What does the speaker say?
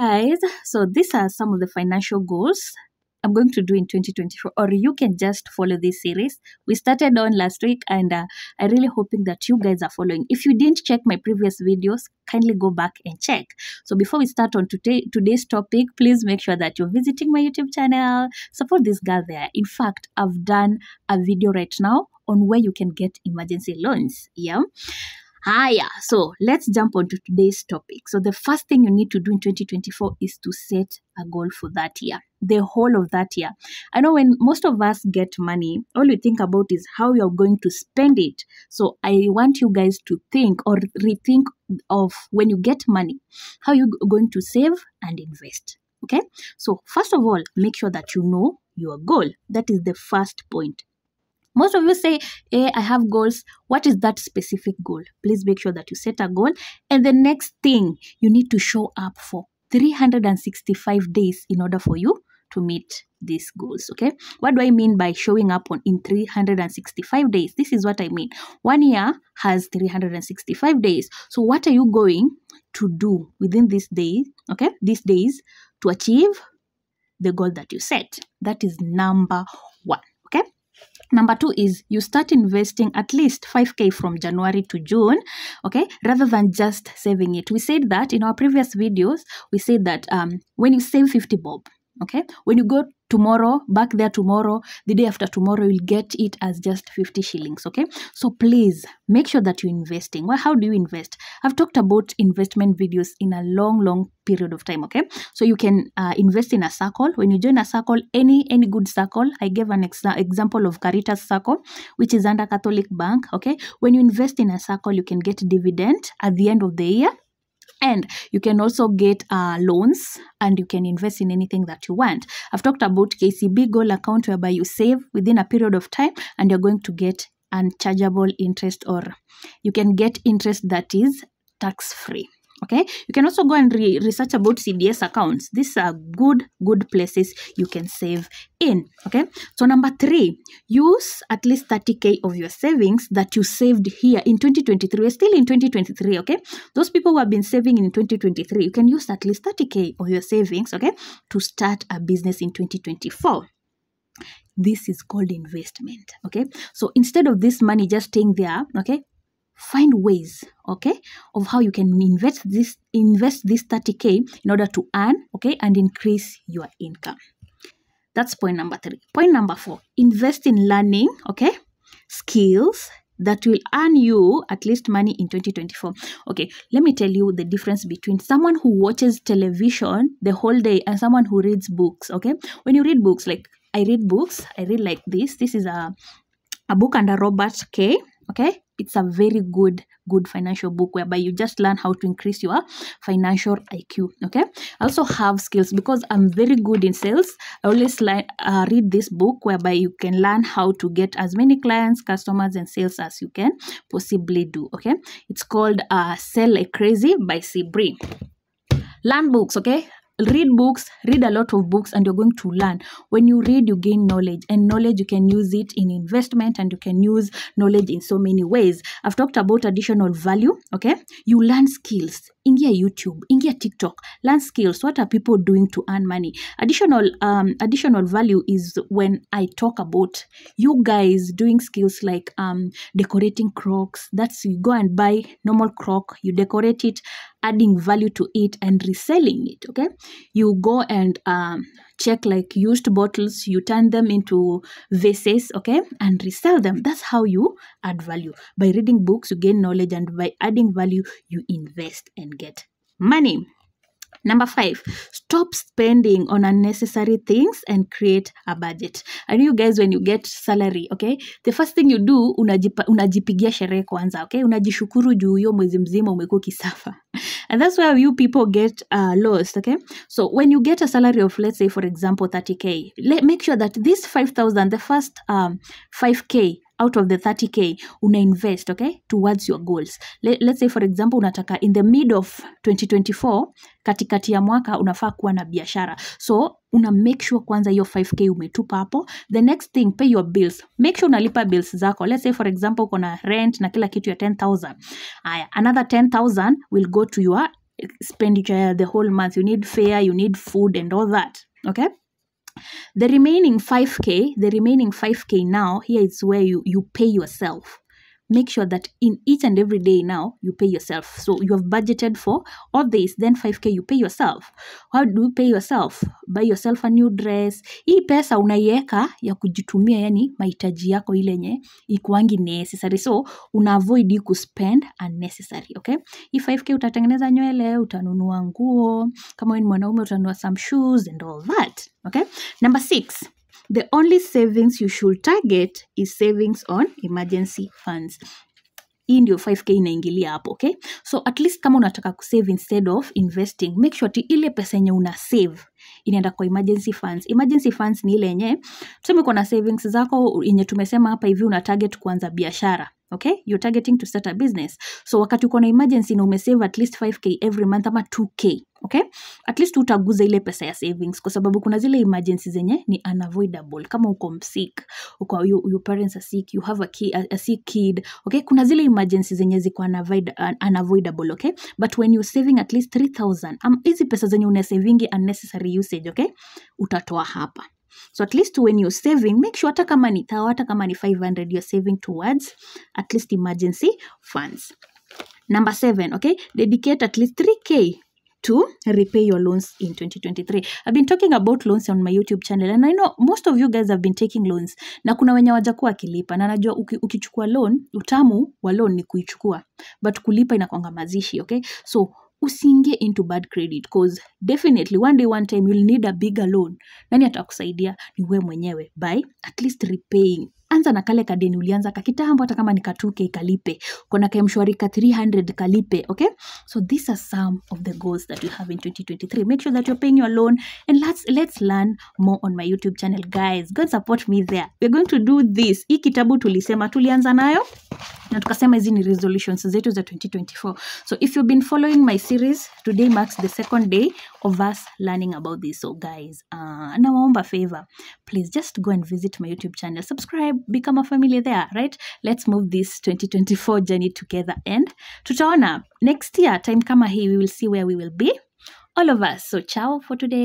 guys so these are some of the financial goals i'm going to do in 2024 or you can just follow this series. We started on last week and uh, i really hoping that you guys are following. If you didn't check my previous videos kindly go back and check. So before we start on today today's topic please make sure that you're visiting my youtube channel. Support this girl there. In fact i've done a video right now on where you can get emergency loans yeah Haya, so let's jump on to today's topic. So the first thing you need to do in 2024 is to set a goal for that year, the whole of that year. I know when most of us get money, all we think about is how you're going to spend it. So I want you guys to think or rethink of when you get money, how you're going to save and invest. Okay, so first of all, make sure that you know your goal. That is the first point. Most of you say, hey, I have goals. What is that specific goal? Please make sure that you set a goal. And the next thing, you need to show up for 365 days in order for you to meet these goals. Okay. What do I mean by showing up on in 365 days? This is what I mean. One year has 365 days. So what are you going to do within this day? Okay, these days to achieve the goal that you set. That is number. Number two is you start investing at least 5k from January to June, okay, rather than just saving it. We said that in our previous videos, we said that um, when you save 50 bob, okay, when you go tomorrow, back there tomorrow, the day after tomorrow, you'll get it as just 50 shillings, okay? So please make sure that you're investing. Well, how do you invest? I've talked about investment videos in a long, long period of time, okay? So you can uh, invest in a circle. When you join a circle, any any good circle, I gave an exa- example of Caritas Circle, which is under Catholic Bank, okay? When you invest in a circle, you can get dividend at the end of the year and you can also get uh, loans and you can invest in anything that you want. I've talked about kcb goal account whereby you save within a period of time and you're going to get unchargeable interest or you can get interest that is tax free okay? You can also go and re- research about cds accounts. These are good good places you can save in. Okay? So number three use at least 30k of your savings that you saved here in 2023 we're still in 2023 okay? Those people who have been saving in 2023 you can use at least 30k of your savings okay to start a business in 2024 this is called investment okay? So instead of this money just staying there okay find ways okay of how you can invest this invest this 30k in order to earn okay and increase your income. That's point number three. Point number four invest in learning okay skills that will earn you at least money in 2024 okay let me tell you the difference between someone who watches television the whole day and someone who reads books okay? When you read books like i read books i read like this. This is a a book under robert k okay it's a very good good financial book whereby you just learn how to increase your financial iq okay? I also have skills because i'm very good in sales. I always like uh, read this book whereby you can learn how to get as many clients customers and sales as you can possibly do okay? It's called uh, sell like crazy by Sabri learn books okay read books read a lot of books and you're going to learn. When you read you gain knowledge and knowledge you can use it in investment and you can use knowledge in so many ways. I've talked about additional value okay? You learn skills ingia youtube ingia tiktok learn skills what are people doing to earn money? Additional um additional value is when i talk about you guys doing skills like um decorating crocs. That's you go and buy normal croc you decorate it adding value to it and reselling it okay? You go and um, check like used bottles you turn them into vases okay and resell them that's how you add value by reading books you gain knowledge and by adding value you invest and get money Number five, stop spending on unnecessary things and create a budget. I know you guys when you get salary, okay? The first thing you do unajipa, unajipigia sherehe kwanza, okay? Unajishukuru juu hiyo mwezi mzima ukisafa. And that's where you people get uh, lost, okay? So when you get a salary of let's say for example 30k, let, make sure that this 5000 the first um 5k out of the 30k una invest okay towards your goals Let, let's say for example unataka in the mid of 2024 katikati ya mwaka unafaa kuwa na biashara so una make sure kwanza hiyo 5k umetupa hapo. The next thing pay your bills. Make sure unalipa bills zako. Let's say for example uko na rent na kila kitu ya 10000 haya another 10000 will go to your expenditure the whole month. You need fare you need food and all that. Okay? The remaining 5k the remaining 5k now here is where you you pay yourself make sure that in each and every day now you pay yourself. So you have budgeted for all this then 5k you pay yourself. How do you pay yourself? Buy yourself a new dress. Hii pesa unaiweka ya kujitumia yani mahitaji yako ile yenye ikuangi necessary. So una avoid hii kuspend unnecessary okay? Hii 5k utatengeneza nywele utanunua nguo. Kama wewe ni mwanaume utanunua some shoes and all that okay? Number six the only savings you should target is savings on emergency funds. Hii ndio 5k inaingilia hapo okay? So at least kama unataka kusave instead of investing make sure ti ile pesa yenye una save inaenda kwa emergency funds. Emergency funds ni ile yenye tuseme kuna na savings zako yenye tumesema hapa hivi una target kuanza biashara okay? You're targeting to start a business. So wakati uko na emergency na umesave at least 5k every month ama 2k okay? At least utaguza ile pesa ya savings kwa sababu kuna zile emergency zenye ni unavoidable. Kama uko msik uko your, your parents are sick you have a, ki, a, a sick kid okay? Kuna zile emergency zenye ziko unavoidable okay? But when you're saving at least 3000 um, hizi pesa zenye una savingi unnecessary usage okay? Utatoa hapa. So at least when you're saving make sure hata kama ni tawa hata kama ni 500 you're saving towards at least emergency funds. Number seven okay? Dedicate at least 3k to repay your loans in 2023 i've been talking about loans on my youtube channel and i know most of you guys have been taking loans na kuna wenye wajakuwa akilipa na najua uki, ukichukua loan utamu wa loan ni kuichukua but kulipa inakwanga mazishi okay? So usiingie into bad credit cause definitely one day one time you'll need a bigger loan. Nani atakusaidia? Ni we mwenyewe by at least repaying anza na kale kadeni ulianza kakitambo hata kama ni katuke kalipe kona kamshwari ka 300 kalipe okay? So these are some of the goals that you have in 2023 make sure that you're paying your loan and let's let's learn more on my youtube channel guys. Go and support me there. We're going to do this. Hii kitabu tulisema tulianza nayo na tukasema hizi ni resolutions zetu za 2024 so if you've been following my series today marks the second day of us learning about this. So guys uh, nawaomba favor. Please just go and visit my youtube channel. Subscribe become a family there right? Let's move this 2024 journey together and tutaona next year time kama hii we will see where we will be. All of us. So ciao for today